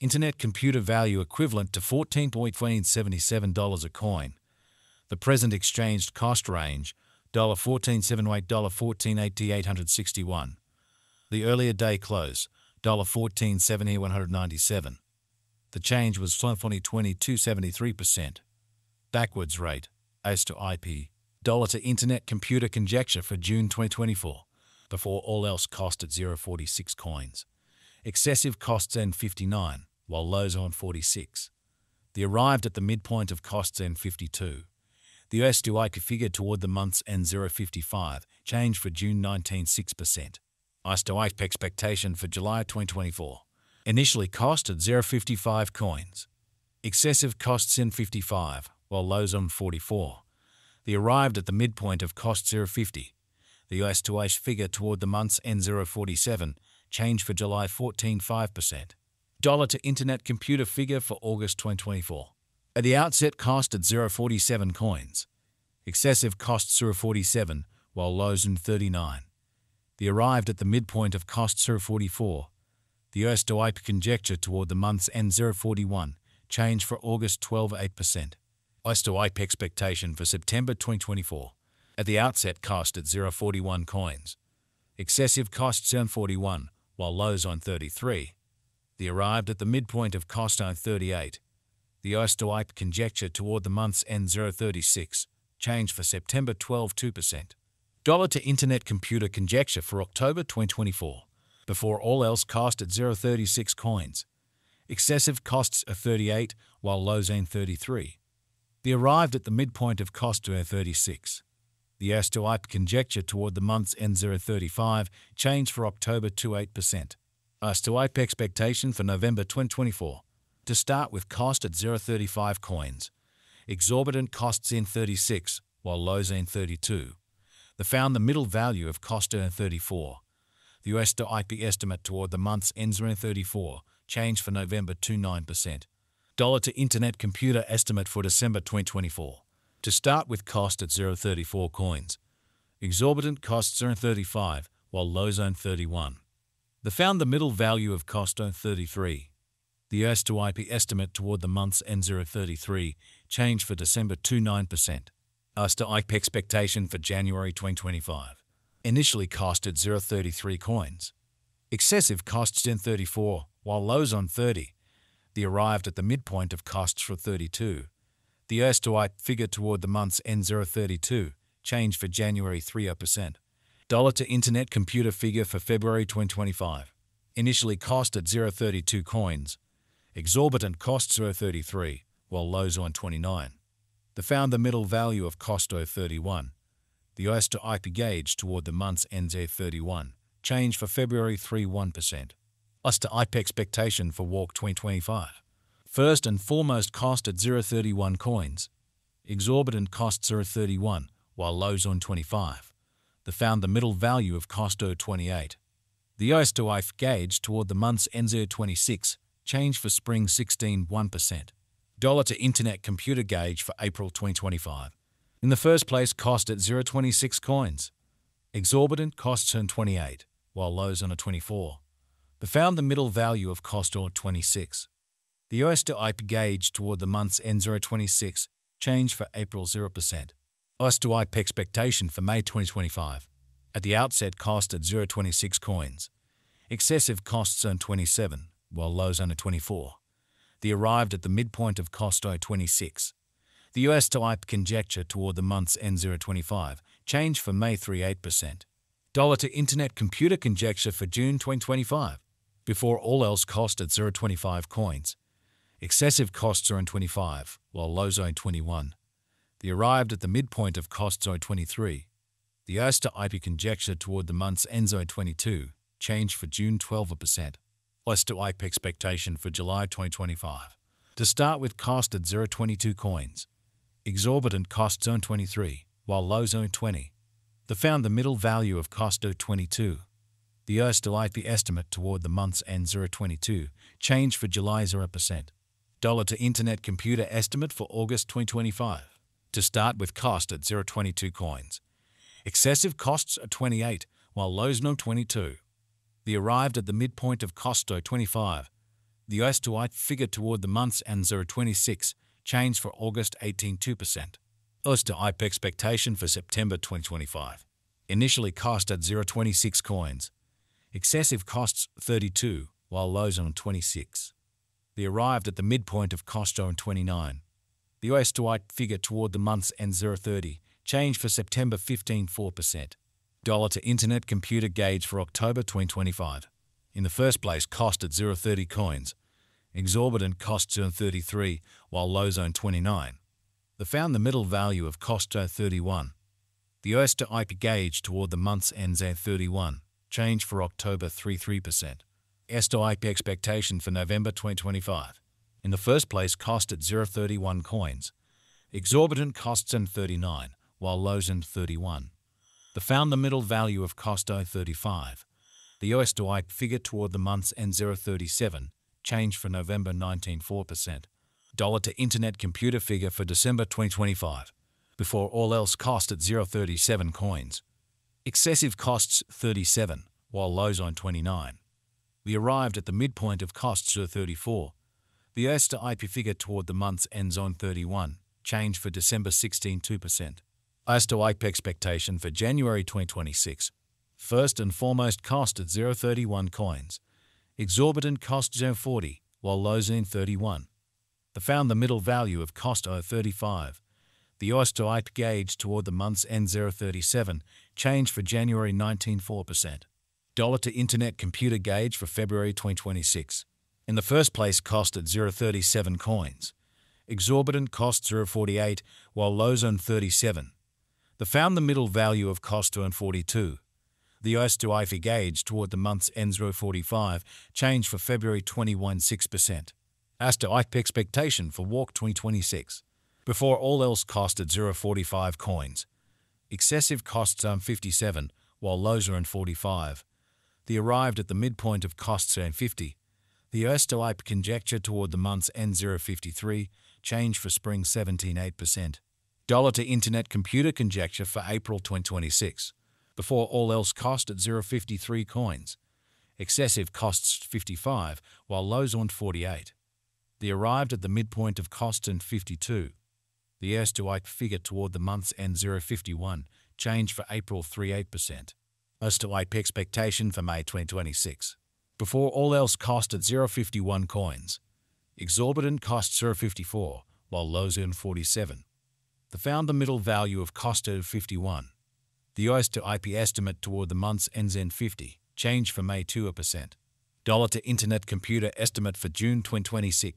Internet computer value equivalent to $14.77 a coin. The present exchanged cost range $14.78, $14.80, 861. The earlier day close $14.70, 197. The change was 2020 273%. Backwards rate as to IP dollar to internet computer conjecture for June 2024 before all else cost at 0.46 coins. Excessive costs N59 while lows on 46. The arrived at the midpoint of costs N52. The US to ICA figure toward the month's N055 change for June 19 6%. ICE to ICE expectation for July 2024. Initially cost at 0.55 coins. Excessive costs N55 while lows on 44. The arrived at the midpoint of cost 0.50. The US to figure toward the month's N047 change for July 14 5% dollar to internet computer figure for August 2024. At the outset cost at 0.47 coins. Excessive cost 0.47 while lows in 39. The arrived at the midpoint of cost 0.44. The US to IP conjecture toward the month's end 0.41 change for August 12 8%. US IP expectation for September 2024. At the outset cost at 0.41 coins. Excessive costs 0.41 while lows on 33 the arrived at the midpoint of Costine 38. The Ostoipe conjecture toward the month's end 036, change for September 12 2%. Dollar to Internet Computer conjecture for October 2024, before all else cost at 036 coins. Excessive costs are 38, while lows aim 33. The arrived at the midpoint of cost to 36. The Ostoipe conjecture toward the month's end 035, change for October 2 8%. As to IP expectation for November 2024, to start with cost at 0.35 coins, exorbitant costs in 36, while lows in 32. They found the middle value of cost in 34. The US to IP estimate toward the month's ends in 34, change for November 29%. Dollar to Internet Computer estimate for December 2024, to start with cost at 0.34 coins, exorbitant costs are in 35, while low zone 31. They found the middle value of cost on 33. The US to IP estimate toward the month's N033 changed for December 29%. US to IP expectation for January 2025 initially costed 0.33 coins. Excessive costs in 34, while lows on 30. The arrived at the midpoint of costs for 32. The US to IP figure toward the month's N032 changed for January 3%. Dollar to Internet Computer figure for February 2025. Initially cost at 0.32 coins. Exorbitant cost 0.33, while lows on 29. They found the middle value of cost 0.31. The US to IP gauge toward the month's NZ 31. Change for February 3 1%. US to IP expectation for Walk 2025. First and foremost cost at 0.31 coins. Exorbitant cost 0.31, while lows on 25 found the middle value of Costo 28. The OS to IF gauge toward the month's NZ 26 change for spring 16 1%. Dollar to Internet Computer gauge for April 2025. In the first place, cost at 0.26 coins. Exorbitant costs on 28, while lows on a 24. They found the middle value of cost or 26. The OS to IP gauge toward the month's N026 change for April 0%. Us to IP expectation for May 2025. At the outset, cost at 0.26 coins. Excessive costs on 27, while lows a 24. The arrived at the midpoint of cost 26. The US to IP conjecture toward the month's N025, change for May 3 8%. Dollar to Internet Computer conjecture for June 2025, before all else cost at 0.25 coins. Excessive costs are in 25, while lows are in 21. The arrived at the midpoint of cost 23. The Erster IP conjecture toward the month's Enzo 22 changed for June 12%. Oyster IP expectation for July 2025. To start with cost at 0.22 coins. Exorbitant cost zone 23, while low zone 20. They found the middle value of cost 22. The Erster IP estimate toward the month's end 0.22 changed for July 0%. Dollar to Internet Computer estimate for August 2025 to start with cost at 0.22 coins. Excessive costs are 28, while lows no 22. The arrived at the midpoint of costo 25. The IP figure toward the month's end 026 change for August 18.2%. US to IP expectation for September 2025. Initially cost at 0.26 coins. Excessive costs 32, while lows on 26. They arrived at the midpoint of cost on 29. The US to IP figure toward the month's end 0.30 change for September 15.4%. Dollar to Internet Computer Gauge for October 2025. In the first place, cost at 0.30 coins. Exorbitant cost zone 33, while low zone 29. They found the middle value of cost zone 31. The US to IP gauge toward the month's end zone 31, change for October 33%. S to IP expectation for November 2025. In the first place, cost at 0.31 coins. Exorbitant costs in 39, while lows in 31. The found the middle value of cost 0.35. The US figure toward the month's end 0.37, change for November 19.4%. Dollar to Internet Computer figure for December 2025, before all else cost at 0.37 coins. Excessive costs 37, while lows on 29. We arrived at the midpoint of costs 0.34. The to IP figure toward the month's end zone 31, change for December 16.2%. US to IP expectation for January 2026. First and foremost cost at 0.31 coins exorbitant cost 0.40, while low in 31. They found the middle value of cost 0.35. The to IP gauge toward the month's end 0.37, change for January 19.4%. Dollar to Internet Computer Gauge for February 2026. In the first place, cost at 0.37 coins. Exorbitant cost 0.48, while low zone 37. They found the middle value of cost 0.42 the US to IP gauge toward the month's end 045 change for February 21 6%. As to IP expectation for Walk 2026, before all else cost at 0.45 coins. Excessive costs on 57, while lows in 45. They arrived at the midpoint of costs in 50. The to conjecture toward the month's N053 change for spring 17.8%. Dollar to Internet Computer conjecture for April 2026 before all else cost at 0.53 coins. Excessive costs 55, while lows on 48. They arrived at the midpoint of costs in 52. The to figure toward the month's end 0.51, change for April 38%. As to expectation for May 2026. Before all else cost at 0.51 coins. Exorbitant cost 0.54, while lows in 47. They found the middle value of cost at 51. The US to IP estimate toward the month's in 50, change for May 2%. Dollar to Internet Computer estimate for June 2026.